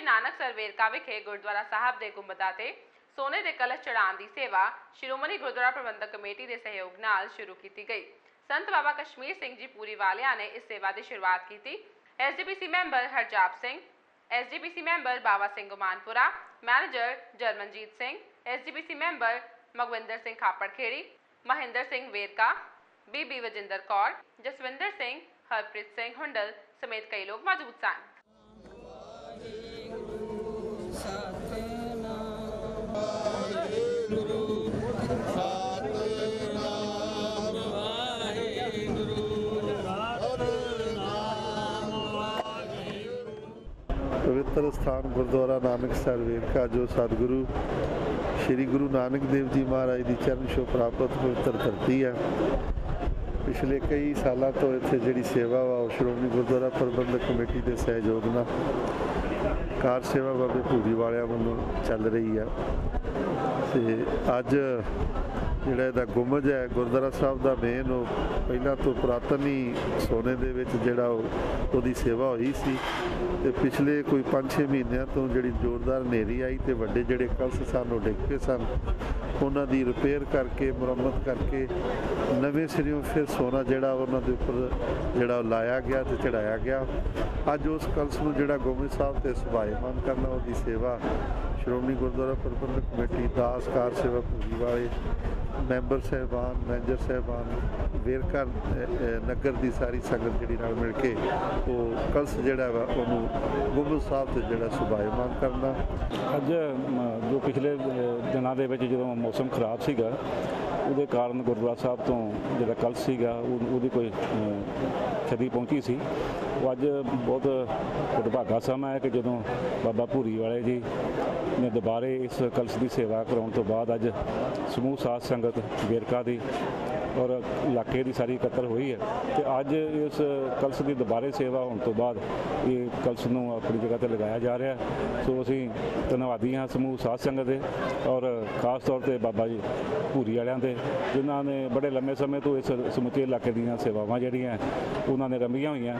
ਨਾਨਕਸਰ ਵੇਰਕਾ ਵਿਖੇ ਗੁਰਦੁਆਰਾ ਸਾਹਿਬ ਦੇ ਗੁੰਬਦਾਂ ਤੇ ਸੋਨੇ ਦੇ ਕਲਸ਼ ਚੜਾਉਣ ਦੀ ਸੇਵਾ ਸ਼੍ਰੋਮਣੀ ਗੁਰਦੁਆਰਾ ਪ੍ਰਬੰਧਕ ਕਮੇਟੀ ਦੇ ਸਹਿਯੋਗ ਨਾਲ ਸ਼ੁਰੂ ਕੀਤੀ ਗਈ ਸੰਤ ਬਾਬਾ ਕਸ਼ਮੀਰ ਸਿੰਘ ਜੀ ਪੂਰੀ ਵਾਲਿਆਂ ਨੇ ਇਸ ਸੇਵਾ ਦੀ ਸ਼ੁਰੂਆਤ ਕੀਤੀ SGPC member Harjap Singh SGPC member Bawa Singh Gumanpura manager Germanjit Singh SGPC member Magwinder Singh Khaparkheri Mahinder Singh Verka ਬੀਬੀ ਵਜਿੰਦਰ ਕੌਰ ਜਸਵਿੰਦਰ ਸਿੰਘ ਹਰਪ੍ਰੀਤ ਸਿੰਘ ਹੁੰਡਲ ਸਮੇਤ ਕਈ ਲੋਕ ਮੌਜੂਦ ਸਨ ਪਵਿੱਤਰ ਸਥਾਨ ਗੁਰਦੁਆਰਾ ਨਾਨਕਸਰ ਵੇਰਕਾ ਜੋ ਸਤਿਗੁਰੂ। ਸ੍ਰੀ ਗੁਰੂ ਨਾਨਕ ਦੇਵ ਜੀ ਮਹਾਰਾਜ ਦੀ ਚਰਨ ਛੋਹ ਪ੍ਰਾਪਤ ਪਵਿੱਤਰ ਧਰਤੀ ਹੈ। ਪਿਛਲੇ ਕਈ ਸਾਲਾਂ ਤੋਂ ਇੱਥੇ ਜਿਹੜੀ ਸੇਵਾ ਵਾ, ਉਹ ਸ਼੍ਰੋਮਣੀ ਗੁਰਦੁਆਰਾ ਪ੍ਰਬੰਧਕ ਕਮੇਟੀ ਦੇ ਸਹਿਯੋਗ ਨਾਲ ਕਾਰ ਸੇਵਾ ਬਾਬੇ ਭੂਰੀ ਵਾਲਿਆਂ ਵੱਲੋਂ ਚੱਲ ਰਹੀ ਹੈ। ਤੇ ਅੱਜ ਜਿਹੜਾ ਇਹਦਾ ਗੁੰਮਜ ਹੈ, ਗੁਰਦੁਆਰਾ ਸਾਹਿਬ ਦਾ ਮੇਨ ਉਹ ਪਹਿਲਾਂ ਤੋਂ ਪੁਰਾਤਨ ਹੀ ਸੋਨੇ ਦੇ ਵਿੱਚ ਜਿਹੜਾ ਉਹ ਉਹਦੀ ਸੇਵਾ ਹੋਈ ਸੀ ਤੇ ਪਿਛਲੇ ਕੋਈ 5-6 ਮਹੀਨਿਆਂ ਤੋਂ ਜਿਹੜੀ ਜ਼ੋਰਦਾਰ ਹਨੇਰੀ ਆਈ ਤੇ ਵੱਡੇ ਜਿਹੜੇ ਕਲਸ ਸਨ, ਉਹ ਡਿੱਗ ਸਨ। ਉਹਨਾਂ ਦੀ ਰਿਪੇਅਰ ਕਰਕੇ, ਮੁਰੰਮਤ ਕਰਕੇ ਨਵੇਂ ਸਿਰਿਓਂ ਫਿਰ ਸੋਨਾ ਜਿਹੜਾ ਉਹਨਾਂ ਦੇ ਉੱਪਰ ਜਿਹੜਾ ਲਾਇਆ ਗਿਆ ਤੇ ਚੜਾਇਆ ਗਿਆ। ਅੱਜ ਉਸ ਕਲਸ ਨੂੰ ਜਿਹੜਾ ਗੋਬਿੰਦ ਸਾਹਿਬ ਤੇ ਸੁਭਾਏਮਾਨ ਕਰਨਾ, ਉਹਦੀ ਸੇਵਾ ਸ਼੍ਰੋਮਣੀ ਗੁਰਦੁਆਰਾ ਪ੍ਰਬੰਧਕ ਕਮੇਟੀ ਦਾਸ ਕਾਰ ਸੇਵਾ ਪੂਰੀ ਵਾਲੇ ਮੈਂਬਰ ਸਹਿਬਾਨ, ਮੈਨੇਜਰ ਸਹਿਬਾਨ, ਵੇਰਕਾ ਨਗਰ ਦੀ ਸਾਰੀ ਸੰਗਤ ਜਿਹੜੀ ਨਾਲ ਮਿਲ ਕੇ ਉਹ ਕਲਸ ਜਿਹੜਾ ਵਾ ਉਹਨੂੰ ਗੋਬਿੰਦ ਸਾਹਿਬ ਤੇ ਜਿਹੜਾ ਸੁਭਾਏਮਾਨ ਕਰਨਾ। ਅੱਜ ਜੋ ਪਿਛਲੇ ਦਿਨਾਂ ਦੇ ਵਿੱਚ ਜਦੋਂ ਮੌਸਮ ਖਰਾਬ ਸੀਗਾ, ਉਹਦੇ ਕਾਰਨ ਗੁਰਦੁਆਰਾ ਸਾਹਿਬ ਤੋਂ ਜਿਹੜਾ ਕਲਸ਼ ਸੀਗਾ, ਉਹ- ਉਹਦੀ ਕੋਈ ਅ, ਪਹੁੰਚੀ ਸੀ। ਉਹ ਅੱਜ ਬਹੁਤ ਵਡਭਾਗਾ ਸਮਾਂ ਹੈ ਕਿ ਜਦੋਂ ਬਾਬਾ ਭੂਰੀ ਵਾਲੇ ਜੀ ਨੇ ਦੁਬਾਰੇ ਇਸ ਕਲਸ਼ ਦੀ ਸੇਵਾ ਕਰਾਉਣ ਤੋਂ ਬਾਅਦ ਅੱਜ ਸਮੂਹ ਸਾਧ ਸੰਗਤ ਵੇਰਕਾ ਦੀ ਔਰ ਇਲਾਕੇ ਦੀ ਸਾਰੀ ਇਕੱਤਰ ਹੋਈ ਹੈ ਤੇ ਅੱਜ ਇਸ ਕਲਸ਼ ਦੀ ਦੁਬਾਰੇ ਸੇਵਾ ਹੋਣ ਤੋਂ ਬਾਅਦ ਇਹ ਕਲਸ਼ ਨੂੰ ਆਪਣੀ ਜਗ੍ਹਾ ਤੇ ਲਗਾਇਆ ਜਾ ਰਿਹਾ ਸੋ ਅਸੀਂ ਧੰਨਵਾਦੀ ਹਾਂ ਸਮੂਹ ਸਾਧ ਸੰਗਤ ਦੇ ਔਰ ਖਾਸ ਤੌਰ ਤੇ ਬਾਬਾ ਜੀ ਭੂਰੀ ਵਾਲਿਆਂ ਦੇ, ਜਿਨ੍ਹਾਂ ਨੇ ਬੜੇ ਲੰਮੇ ਸਮੇਂ ਤੋਂ ਇਸ ਸਮੁੱਚੇ ਇਲਾਕੇ ਦੀਆਂ ਸੇਵਾਵਾਂ ਜਿਹੜੀਆਂ ਉਹਨਾਂ ਨੇ ਰੰਭੀਆਂ ਹੋਈਆਂ।